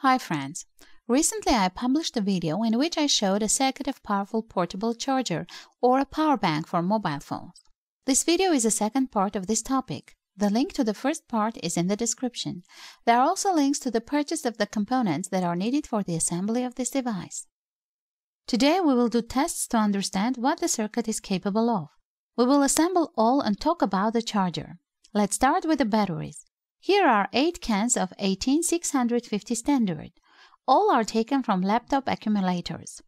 Hi friends! Recently I published a video in which I showed a circuit of powerful portable charger or a power bank for mobile phones. This video is the second part of this topic. The link to the first part is in the description. There are also links to the purchase of the components that are needed for the assembly of this device. Today we will do tests to understand what the circuit is capable of. We will assemble all and talk about the charger. Let's start with the batteries. Here are 8 cans of 18650 standard. All are taken from laptop accumulators.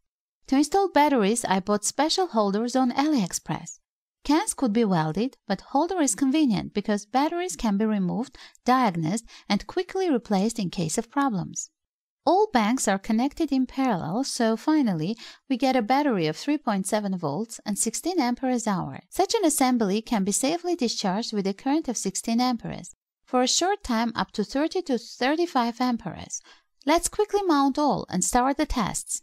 To install batteries, I bought special holders on AliExpress. Cans could be welded, but holder is convenient because batteries can be removed, diagnosed, and quickly replaced in case of problems. All banks are connected in parallel, so finally we get a battery of 3.7 volts and 16 amperes hour. Such an assembly can be safely discharged with a current of 16 amperes for a short time up to 30 to 35 amperes. Let's quickly mount all and start the tests.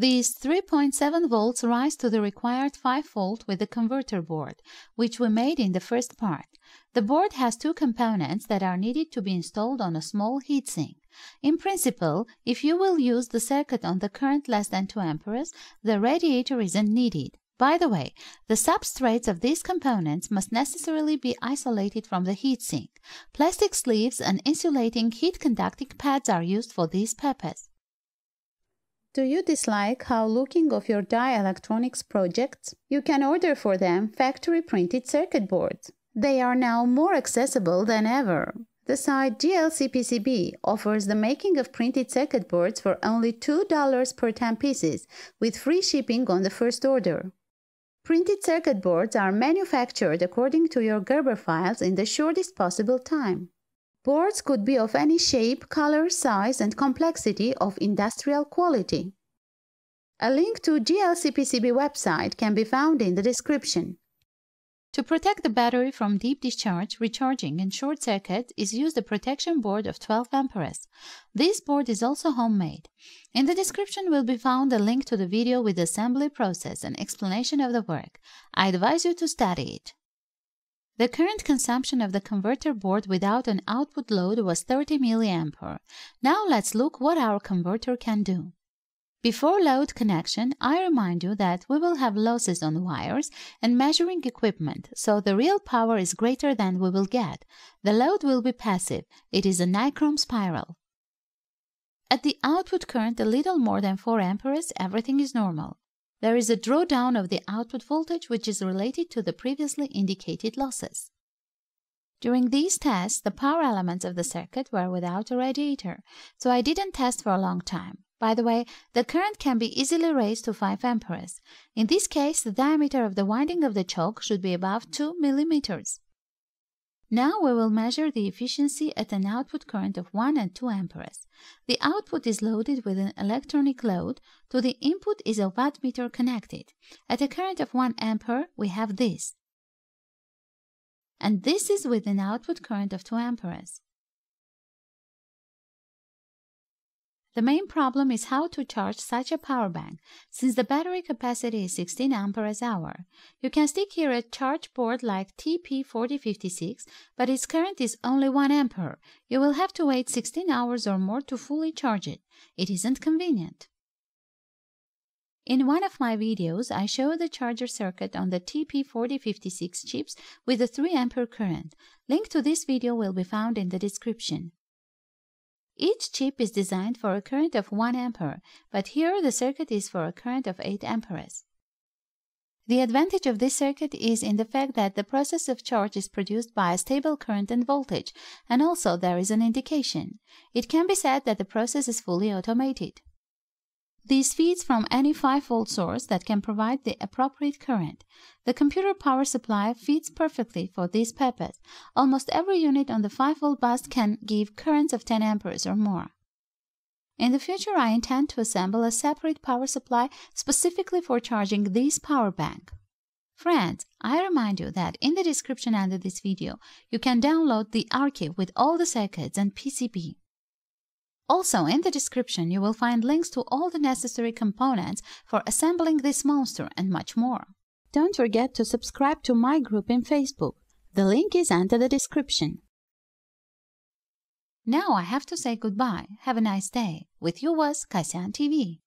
These 3.7 volts rise to the required 5 volt with the converter board, which we made in the first part. The board has two components that are needed to be installed on a small heatsink. In principle, if you will use the circuit on the current less than 2 amperes, the radiator isn't needed. By the way, the substrates of these components must necessarily be isolated from the heatsink. Plastic sleeves and insulating heat-conducting pads are used for this purpose. Do you dislike how looking of your DIY Electronics projects? You can order for them factory printed circuit boards. They are now more accessible than ever. The site JLCPCB offers the making of printed circuit boards for only $2 per 10 pieces with free shipping on the first order. Printed circuit boards are manufactured according to your Gerber files in the shortest possible time. Boards could be of any shape, color, size, and complexity of industrial quality. A link to JLCPCB website can be found in the description. To protect the battery from deep discharge, recharging, and short circuit is used a protection board of 12 amperes. This board is also homemade. In the description will be found a link to the video with the assembly process and explanation of the work. I advise you to study it. The current consumption of the converter board without an output load was 30 mA. Now let's look what our converter can do. Before load connection, I remind you that we will have losses on wires and measuring equipment, so the real power is greater than we will get. The load will be passive. It is a nichrome spiral. At the output current a little more than 4 amperes, everything is normal. There is a drawdown of the output voltage which is related to the previously indicated losses. During these tests, the power elements of the circuit were without a radiator, so I didn't test for a long time. By the way, the current can be easily raised to 5 amperes. In this case, the diameter of the winding of the choke should be above 2 millimeters. Now we will measure the efficiency at an output current of 1 and 2 amperes. The output is loaded with an electronic load. To the input is a wattmeter connected. At a current of 1 ampere, we have this. And this is with an output current of 2 amperes. The main problem is how to charge such a power bank, since the battery capacity is 16 amperes hour. You can stick here a charge board like TP4056, but its current is only 1 ampere. You will have to wait 16 hours or more to fully charge it. It isn't convenient. In one of my videos, I show the charger circuit on the TP4056 chips with a 3 ampere current. Link to this video will be found in the description. Each chip is designed for a current of 1 ampere, but here the circuit is for a current of 8 amperes. The advantage of this circuit is in the fact that the process of charge is produced by a stable current and voltage, and also there is an indication. It can be said that the process is fully automated. This feeds from any 5-volt source that can provide the appropriate current. The computer power supply feeds perfectly for this purpose. Almost every unit on the 5-volt bus can give currents of 10 amperes or more. In the future, I intend to assemble a separate power supply specifically for charging this power bank. Friends, I remind you that in the description under this video, you can download the archive with all the circuits and PCB. Also, in the description, you will find links to all the necessary components for assembling this monster and much more. Don't forget to subscribe to my group in Facebook. The link is under the description. Now I have to say goodbye. Have a nice day. With you was Kasyan TV.